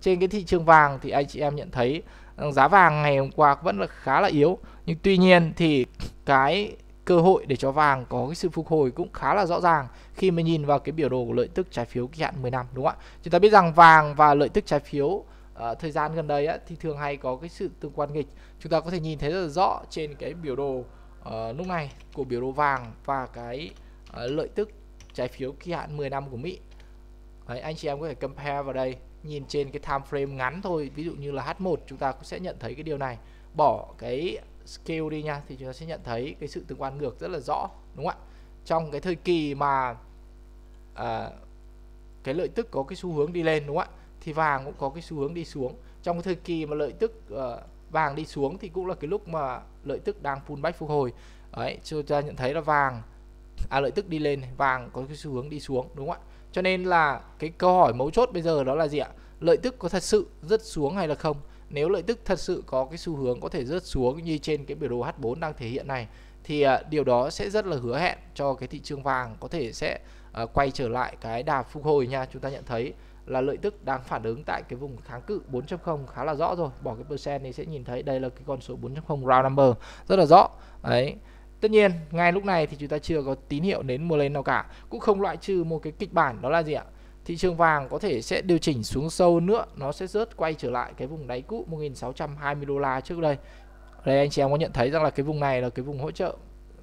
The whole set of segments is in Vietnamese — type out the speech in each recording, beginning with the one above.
trên cái thị trường vàng thì anh chị em nhận thấy ừ, giá vàng ngày hôm qua vẫn là khá là yếu nhưng tuy nhiên thì cái cơ hội để cho vàng có cái sự phục hồi cũng khá là rõ ràng khi mà nhìn vào cái biểu đồ của lợi tức trái phiếu kỳ hạn 10 năm đúng không ạ? Chúng ta biết rằng vàng và lợi tức trái phiếu uh, thời gian gần đây á, thì thường hay có cái sự tương quan nghịch. Chúng ta có thể nhìn thấy rất là rõ trên cái biểu đồ uh, lúc này của biểu đồ vàng và cái uh, lợi tức trái phiếu kỳ hạn 10 năm của Mỹ. Đấy, anh chị em có thể compare vào đây, nhìn trên cái time frame ngắn thôi, ví dụ như là H1 chúng ta cũng sẽ nhận thấy cái điều này. Bỏ cái scale đi nha thì chúng ta sẽ nhận thấy cái sự tương quan ngược rất là rõ đúng không ạ? Trong cái thời kỳ mà à, cái lợi tức có cái xu hướng đi lên đúng không ạ? Thì vàng cũng có cái xu hướng đi xuống. Trong cái thời kỳ mà lợi tức à, vàng đi xuống thì cũng là cái lúc mà lợi tức đang pullback phục hồi. Đấy chúng ta nhận thấy là vàng à lợi tức đi lên vàng có cái xu hướng đi xuống đúng không ạ? Cho nên là cái câu hỏi mấu chốt bây giờ đó là gì ạ? Lợi tức có thật sự rớt xuống hay là không? Nếu lợi tức thật sự có cái xu hướng có thể rớt xuống như trên cái biểu đồ H4 đang thể hiện này thì à, điều đó sẽ rất là hứa hẹn cho cái thị trường vàng có thể sẽ uh, quay trở lại cái đà phục hồi nha chúng ta nhận thấy là lợi tức đang phản ứng tại cái vùng kháng cự 4.0 khá là rõ rồi. Bỏ cái percent thì sẽ nhìn thấy đây là cái con số 4.0 round number rất là rõ. Đấy Tất nhiên, ngay lúc này thì chúng ta chưa có tín hiệu đến mua lên nào cả. Cũng không loại trừ một cái kịch bản đó là gì ạ? Thị trường vàng có thể sẽ điều chỉnh xuống sâu nữa, nó sẽ rớt quay trở lại cái vùng đáy cũ 1620 đô la trước đây. Đây, anh chị em có nhận thấy rằng là cái vùng này là cái vùng hỗ trợ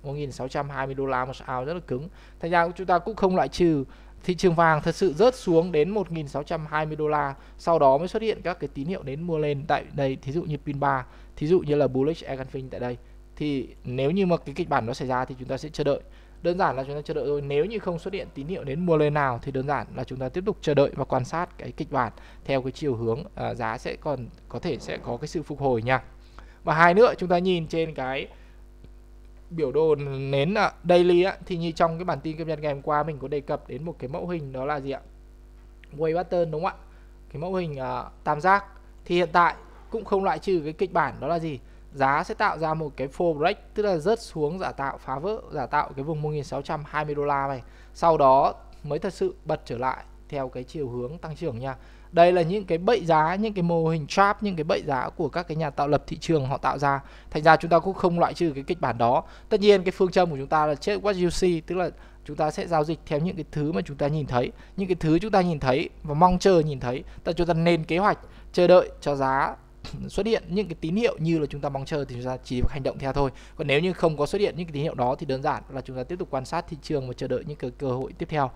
1620 đô la một ounce rất là cứng. Thành ra chúng ta cũng không loại trừ thị trường vàng thật sự rớt xuống đến 1620 đô la, sau đó mới xuất hiện các cái tín hiệu đến mua lên tại đây. Thí dụ như pin 3 thí dụ như là bullish engulfing tại đây thì nếu như mà cái kịch bản nó xảy ra thì chúng ta sẽ chờ đợi. Đơn giản là chúng ta chờ đợi thôi. Nếu như không xuất hiện tín hiệu đến mua lên nào thì đơn giản là chúng ta tiếp tục chờ đợi và quan sát cái kịch bản theo cái chiều hướng uh, giá sẽ còn có thể sẽ có cái sự phục hồi nha. Và hai nữa chúng ta nhìn trên cái biểu đồ nến uh, daily á, thì như trong cái bản tin cập nhật ngày hôm qua mình có đề cập đến một cái mẫu hình đó là gì ạ? Wave pattern đúng không ạ? Cái mẫu hình uh, tam giác. Thì hiện tại cũng không loại trừ cái kịch bản đó là gì? Giá sẽ tạo ra một cái fall break, tức là rớt xuống giả tạo, phá vỡ, giả tạo cái vùng 1620 đô la này. Sau đó mới thật sự bật trở lại theo cái chiều hướng tăng trưởng nha. Đây là những cái bẫy giá, những cái mô hình trap những cái bẫy giá của các cái nhà tạo lập thị trường họ tạo ra. Thành ra chúng ta cũng không loại trừ cái kịch bản đó. Tất nhiên cái phương châm của chúng ta là check what you see, tức là chúng ta sẽ giao dịch theo những cái thứ mà chúng ta nhìn thấy. Những cái thứ chúng ta nhìn thấy và mong chờ nhìn thấy, ta chúng ta nên kế hoạch, chờ đợi cho giá xuất hiện những cái tín hiệu như là chúng ta mong chờ thì chúng ta chỉ hành động theo thôi. Còn nếu như không có xuất hiện những cái tín hiệu đó thì đơn giản là chúng ta tiếp tục quan sát thị trường và chờ đợi những cái cơ hội tiếp theo.